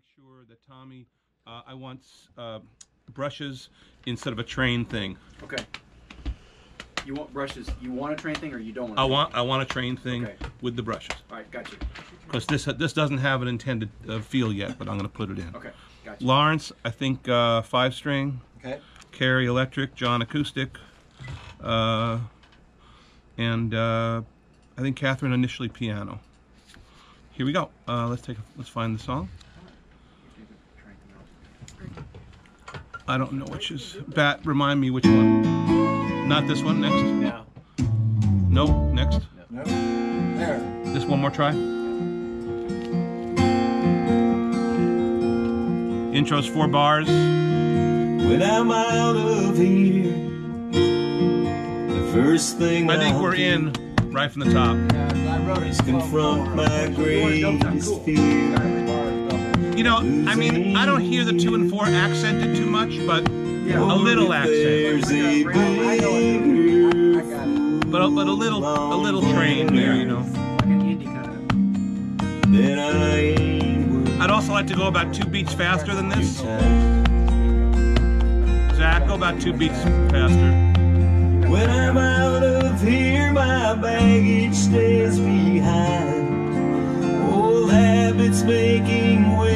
make sure that Tommy, uh, I want uh, brushes instead of a train thing. Okay. You want brushes? You want a train thing, or you don't want? I want thing? I want a train thing Okay. with the brushes All right, got you. because this this doesn't have an intended uh, feel yet, but I'm going to put it in. Okay, got you. Lawrence, I think uh, five string. Okay. Kerry electric, John acoustic, uh, and uh, I think Catherine initially piano. Here we go. Uh, let's take. A, let's find the song. I don't know which is. Bat, remind me which one. Not this one. Next. No. Nope. Next. Nope. There. This one more try. Intros four bars. When I'm out of here, the first thing I think I'll we're do in right from the top. I wrote it. is confront my greatest fear. You know, I mean, I don't hear the two and four accented too much, but yeah. a little If accent, There's a bigger but a, but a little a little train there. You know. like an indie kind of. I ain't worth I'd also like to go about two beats faster than this. time. Zach, go about two beats faster. When I'm out of here, my baggage stays behind. Old habits making way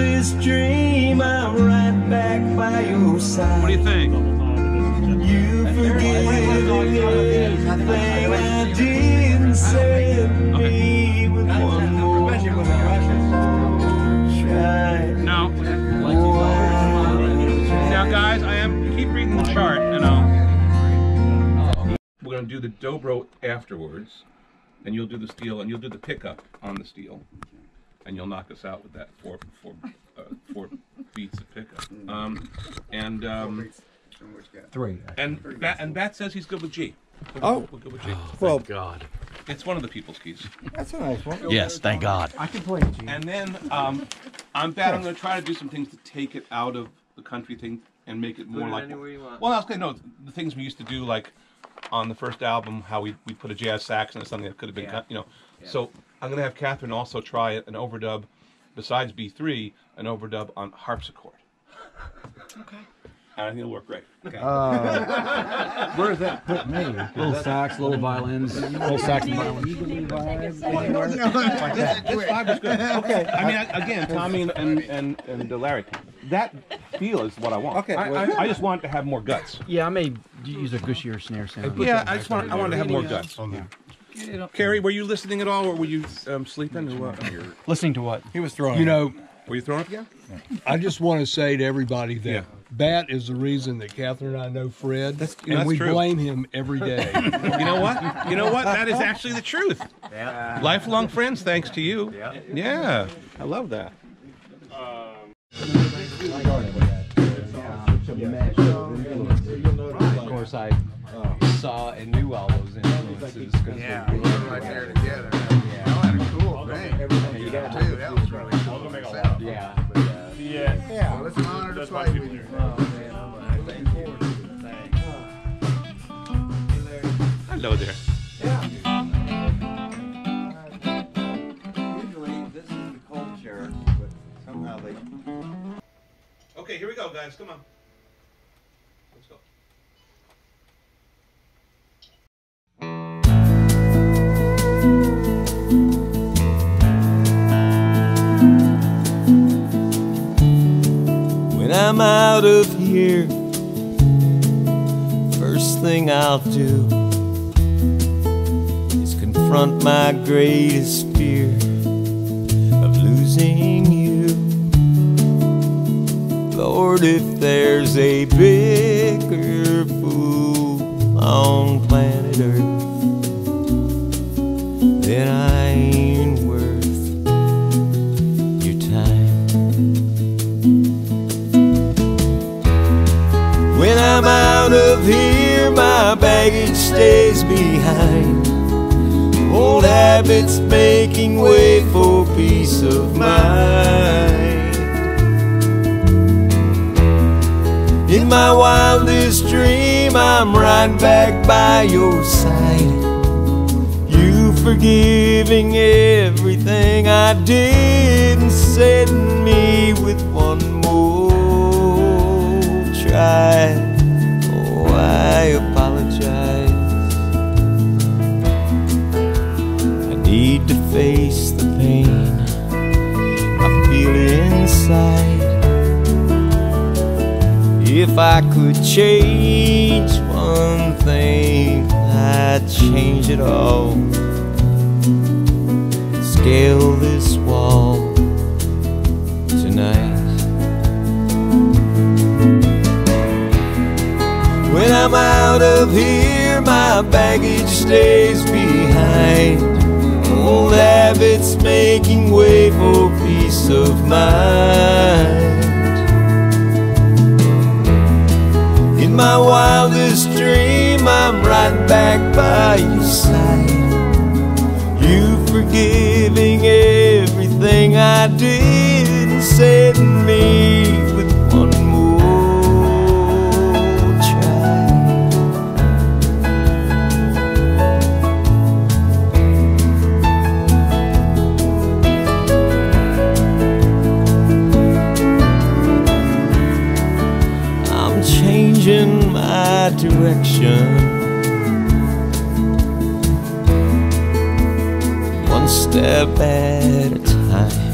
this. dream, I'm right back by your side. What do you think? You forgive everything I didn't say to me with one more try. Now, now, guys, I am keep reading the chart, and I'll. We're gonna do the dobro afterwards, and you'll do the steel, and you'll do the pickup on the steel, and you'll knock us out with that four four uh, four beats of pickup. Um, and um, Three. and Bat, and Bat says he's good with G. Oh. We're good with G. Well, God. It's one of the people's keys. that's a nice one. Yes, thank God. I can play it, Gene. And then um, I'm Bat. I'm going to try to do some things to take it out of the country thing and make it more like. Well, I was going to no the things we used to do like on the first album, how we we put a jazz sax into something that could have been, Yeah. you know. So I'm going to have Catherine also try an overdub, besides B3, an overdub on harpsichord. Okay. And I think it'll work great. Uh, where does that put me? Little sax, little violins, little sax and violins. This vibe was good. Okay. I mean, again, Tommy and and and, and Larry, that feel is what I want. Okay, I, well- I, I just want to have more guts. Yeah, I may use a gushier snare sound. Yeah, I just want I wanted to have more guts. On that. Kerry, were you listening at all, or were you um, sleeping? Or what? Listening to what? He was throwing. You know, Were you throwing up again? I just want to say to everybody that Yeah. Bat is the reason that Catherine and I know Fred, you know, and that's we true. blame him every day. You know what? You know what? That is actually the truth. Yeah. Lifelong friends, thanks to you. Yeah. Yeah. I love that. Of course, I saw and knew all those influences. Yeah, right there together. Yeah. Y'all had a cool thing. Too. That was really cool. Uh, yeah. Yeah. Well, it's an honor to play with you. Hello there. Yeah. Usually, this is the cold chair, but somehow they Okay, here we go, guys. Come on. Let's go. When I'm out of here, first thing I'll do is confront my greatest fear of losing you. Lord, if there's a bigger fool on planet Earth, then I ain't worth your time. When I'm out of here, my baggage stays behind. Old habits making way for peace of mind. My wildest dream, I'm right back by your side. You forgiving everything I did and setting me with one more try. Oh, I apologize. I need to face the pain I feel inside. If I could change one thing, I'd change it all. Scale this wall tonight. When I'm out of here, my baggage stays behind. Old habits making way for peace of mind. My wildest dream, I'm right back by your side. You forgiving everything I did and setting direction. One step at a time.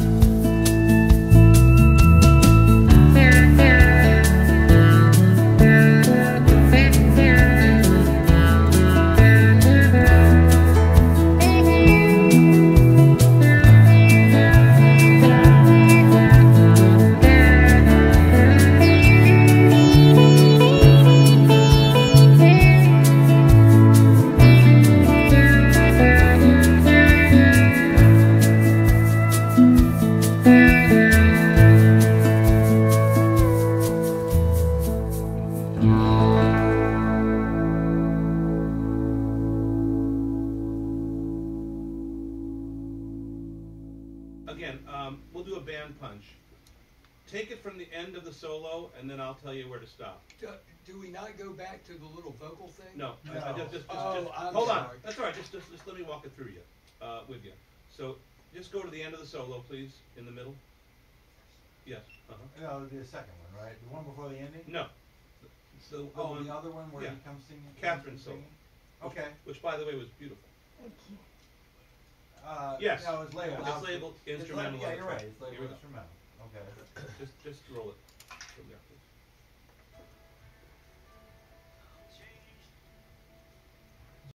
Again, um, we'll do a band punch. Take it from the end of the solo, and then I'll tell you where to stop. Do, do we not go back to the little vocal thing? No, I, I just, just, just, Oh, just I'm hold on. That's all right. Just, just, just let me walk it through you, uh, with you. So, just go to the end of the solo, please, in the middle. Yes. Uh-huh. No, the second one, right? The one before the ending? No. So the Oh, one, the other one where yeah. he comes singing? Catherine's singing? Okay. Which, by the way, was beautiful. Uh, Yes. No, it's labeled. It's labeled It's instrumental labeled- Yeah, on the you're track. right, it's Here labeled we go. instrumental. Okay. Just, just roll it from there, please.